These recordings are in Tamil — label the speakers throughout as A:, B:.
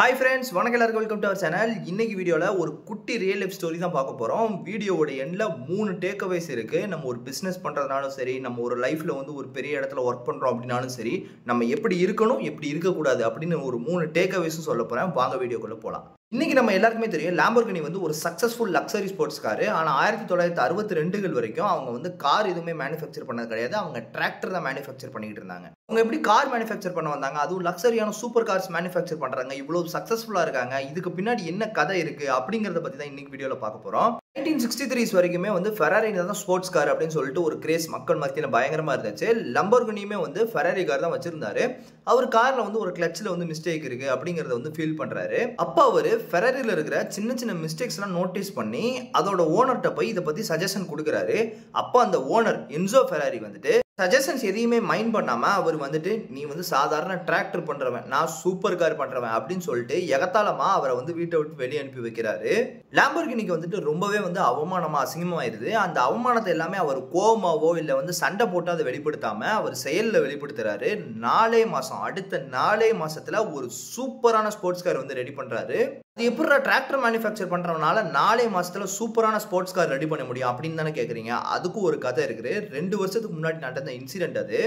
A: ஹாய் ஃப்ரெண்ட்ஸ் வணக்கம் எல்லாருக்கும். வெல்கம் டு அவர் சேனல் இன்னைக்கு வீடியோவில் ஒரு குட்டி ரியல் லைஃப் ஸ்டோரி தான் பார்க்க போகிறோம் வீடியோவோட எண்டில் மூணு டேக்அவேஸ் இருக்குது நம்ம ஒரு பிஸ்னஸ் பண்ணுறதுனாலும் சரி நம்ம ஒரு லைஃப்பில் வந்து ஒரு பெரிய இடத்துல ஒர்க் பண்ணுறோம் அப்படின்னாலும் சரி நம்ம எப்படி இருக்கணும் எப்படி இருக்கக்கூடாது அப்படின்னு ஒரு மூணு டேக்அவேஸும் சொல்ல போகிறேன் வாங்க வீடியோக்குள்ளே போகலாம் இன்றைக்கி நம்ம எல்லாருக்குமே தெரியும் லாம்பர்கினி வந்து ஒரு சக்ஸஸ்ஃபுல் லக்ஸரி ஸ்போர்ட்ஸ் காரு ஆனால் ஆயிரத்தி தொள்ளாயிரத்தி அறுபத்தி ரெண்டுகள் வரைக்கும் அவங்க வந்து கார் எதுவுமே மேனுஃபேக்சர் பண்ணது கிடையாது. அவங்க டிராக்டர் தான் மேனுஃபேக்சர் பண்ணிட்டு இருந்தாங்க. அவங்க எப்படி கார் மேனுஃபேக்சர் பண்ண வந்தாங்க? அதுவும் லக்ஸரியான சூப்பர் கார்ஸ் மேனுஃபேக்சர் பண்ணுறாங்க இவ்வளோ சக்ஸஸ்ஃபுல்லாக இருக்காங்க. இதுக்கு பின்னாடி என்ன கதை இருக்குது அப்படிங்கிறத பற்றி தான் இன்றைக்கி வீடியோவில் பார்க்க போகிறோம் நைன்டீன் சிக்ஸ்டி த்ரீஸ் வரைக்குமே வந்து ஃபெராரி தான் ஸ்போர்ட்ஸ் கார் அப்படின்னு சொல்லிட்டு ஒரு கிரேஸ் மக்கள் மத்தியில் பயங்கரமாக இருந்துச்சு. லம்பர்குனியுமே வந்து ஃபெராரி கார் தான் வச்சிருந்தாரு. அவர் காரில் வந்து ஒரு கிளச்சில் வந்து மிஸ்டேக் இருக்குது அப்படிங்கிறத வந்து ஃபீல் பண்ணுறாரு அப்போ அவர் ஃபெராரியில் இருக்கிற சின்ன சின்ன மிஸ்டேக்ஸ்லாம் நோட்டீஸ் பண்ணி அதோட ஓனர்கிட்ட போய் இதை பற்றி சஜஷன் கொடுக்குறாரு. அப்போ அந்த ஓனர் என்சோ ஃபெராரி வந்துட்டு சஜஷன்ஸ் எதையுமே மைண்ட் பண்ணாமல் அவர் வந்துட்டு நீ வந்து சாதாரண டிராக்டர் பண்ணுறவன் நான் சூப்பர் கார் பண்ணுறவன் அப்படின்னு சொல்லிட்டு எகத்தாலமாக அவரை வந்து வீட்டை விட்டு வெளியே அனுப்பி வைக்கிறாரு. லேம்பர்கினிக்கு வந்துட்டு ரொம்பவே வந்து அவமானமாக அசிங்கமாயிருது. அந்த அவமானத்தை எல்லாமே அவர் கோமாவோ இல்லை வந்து சண்டை போட்டு அதை வெளிப்படுத்தாமல் அவர் செயலில் வெளிப்படுத்துறாரு. நாலே மாதம் அடுத்த நாலே மாதத்தில் ஒரு சூப்பரான ஸ்போர்ட்ஸ் கார் வந்து ரெடி பண்ணுறாரு அது எப்படி டிராக்டர் மேனுஃபேக்சர் பண்ணுறதுனால நாலே மாதத்தில் சூப்பரான ஸ்போர்ட்ஸ் கார் ரெடி பண்ண முடியும் அப்படின்னு தானே கேட்குறீங்க அதுக்கும் ஒரு கதை இருக்குது. ரெண்டு வருஷத்துக்கு முன்னாடி நடந்த இன்சிடென்ட் அது.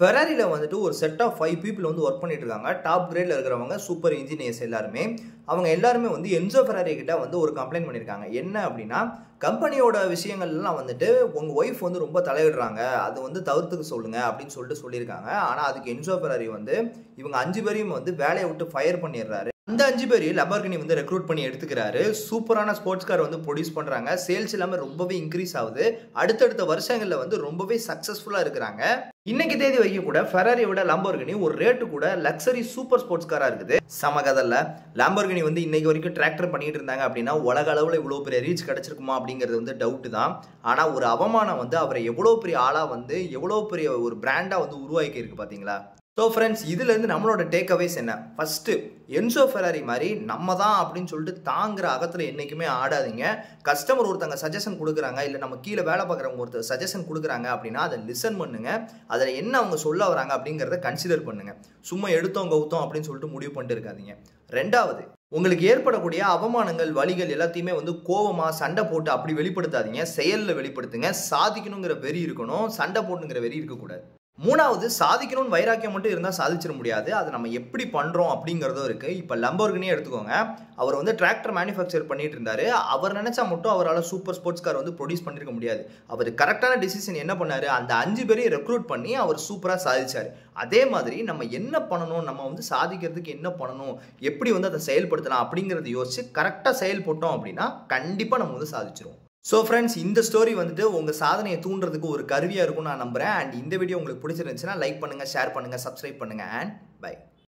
A: ஃபெராரியில் வந்துட்டு ஒரு செட் ஆஃப் ஃபைவ் பீப்புள் வந்து ஒர்க் பண்ணிட்டு இருக்காங்க. டாப் கிரேடில் இருக்கிறவங்க சூப்பர் இன்ஜினியர்ஸ் எல்லாருமே. அவங்க எல்லாருமே வந்து என்சோ ஃபெராரி கிட்ட வந்து ஒரு கம்ப்ளைண்ட் பண்ணியிருக்காங்க என்ன அப்படின்னா கம்பெனியோட விஷயங்கள்லாம் வந்துட்டு உங்கள் ஒய்ஃப் வந்து ரொம்ப தலையிடுறாங்க. அது வந்து தவிர்த்துக்க சொல்லுங்கள் அப்படின்னு சொல்லிட்டு சொல்லியிருக்காங்க. ஆனால் அதுக்கு என்சோ ஃபெராரி வந்து இவங்க அஞ்சு பேரையும் வந்து வேலையை விட்டு ஃபயர் பண்ணிடுறாரு. அந்த அஞ்சு பேர் லெபர்கனி வந்து ரெக்ரூட் பண்ணி எடுத்துக்கிறாரு. சூப்பரான ஸ்போர்ட்ஸ் கார் வந்து ப்ரொடியூஸ் பண்ணுறாங்க சேல்ஸ் எல்லாமே ரொம்பவே இன்க்ரீஸ் ஆகுது. அடுத்தடுத்த வருஷங்களில் வந்து ரொம்பவே சக்ஸஸ்ஃபுல்லாக இருக்கிறாங்க. இன்னைக்கு தேதி வரைக்கும் கூட ஃபெராரியோட லாம்போர்கனி ஒரு ரேட்டு கூட லக்ஸரி சூப்பர் ஸ்போர்ட்ஸ் காராக இருக்குது. சமகதல்ல லாம்போர்கனி வந்து இன்னைக்கு வரைக்கும் டிராக்டர் பண்ணிட்டு இருந்தாங்க அப்படின்னா உலக அளவில் இவ்வளோ பெரிய ரீச் கிடச்சிருக்குமா அப்படிங்கிறது வந்து டவுட்டு தான். ஆனால் ஒரு அவமானம் வந்து அவரை எவ்வளோ பெரிய ஆளாக வந்து எவ்வளோ பெரிய ஒரு பிராண்டாக வந்து உருவாக்கி இருக்கு பார்த்தீங்களா ஸோ ஃப்ரெண்ட்ஸ் இதுலேருந்து நம்மளோட டேக் அவேஸ் என்ன? ஃபஸ்ட்டு என்சோ ஃபெராரி மாதிரி நம்ம தான் அப்படின்னு சொல்லிட்டு தாங்குற அகத்தில் என்றைக்குமே ஆடாதீங்க. கஸ்டமர் ஒருத்தங்க சஜஷன் கொடுக்குறாங்க இல்லை நம்ம கீழே வேலை பார்க்குறவங்க ஒருத்தர் சஜஷன் கொடுக்குறாங்க அப்படின்னா அதை லிசன் பண்ணுங்க. அதில் என்ன அவங்க சொல்ல வராங்க அப்படிங்கிறத கன்சிடர் பண்ணுங்க. சும்மா எடுத்தோம் கவுத்தோம் அப்படின்னு சொல்லிட்டு முடிவு பண்ணிட்டு இருக்காதிங்க. ரெண்டாவது உங்களுக்கு ஏற்படக்கூடிய அவமானங்கள் வழிகள் எல்லாத்தையுமே வந்து கோவமாக சண்டை போட்டு அப்படி வெளிப்படுத்தாதீங்க. செயலில் வெளிப்படுத்துங்க. சாதிக்கணுங்கிற வெறி இருக்கணும். சண்டை போட்டுங்கிற வெறி இருக்கக்கூடாது. மூணாவது சாதிக்கணும்னு வைராக்கியம் மட்டும் இருந்தால் சாதிச்சிட முடியாது. அதை நம்ம எப்படி பண்ணுறோம் அப்படிங்கிறதும் இருக்குது இப்போ லம்போர்கினியே எடுத்துக்கோங்க. அவர் வந்து டிராக்டர் மேனுஃபேக்சர் பண்ணிட்டு இருந்தார். அவர் நினச்சா மட்டும் அவரால் சூப்பர் ஸ்போர்ட்ஸ் கார் வந்து ப்ரொடியூஸ் பண்ணியிருக்க முடியாது. அவர் கரெக்டான டிசிஷன் என்ன பண்ணார்? அந்த அஞ்சு பேரையும் ரெக்ரூட் பண்ணி அவர் சூப்பராக சாதிச்சார். அதே மாதிரி நம்ம என்ன பண்ணணும்? நம்ம வந்து சாதிக்கிறதுக்கு என்ன பண்ணணும்? எப்படி வந்து அதை செயல்படுத்தலாம் அப்படிங்கிறத யோசிச்சு கரெக்டாக செயல்பட்டோம் அப்படின்னா கண்டிப்பாக நம்ம வந்து சாதிச்சிருவோம். ஸோ ஃப்ரெண்ட்ஸ் இந்த ஸ்டோரி வந்துட்டு உங்கள் சாதனையை தூண்டுறதுக்கு ஒரு கருவியாக இருக்கும்னு நான் நம்புகிறேன் அண்ட் இந்த வீடியோ உங்களுக்கு பிடிச்சிருந்துச்சுன்னா லைக் பண்ணுங்கள் ஷேர் பண்ணுங்கள் சப்ஸ்கிரைப் பண்ணுங்கள் அண்ட் பை